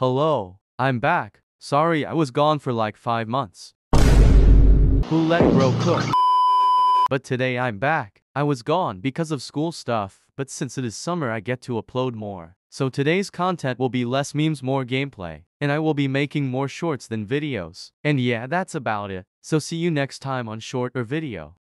Hello, I'm back. Sorry I was gone for like 5 months. Who let bro cook? But today I'm back. I was gone because of school stuff, but since it is summer I get to upload more. So today's content will be less memes more gameplay, and I will be making more shorts than videos. And yeah that's about it. So see you next time on short or video.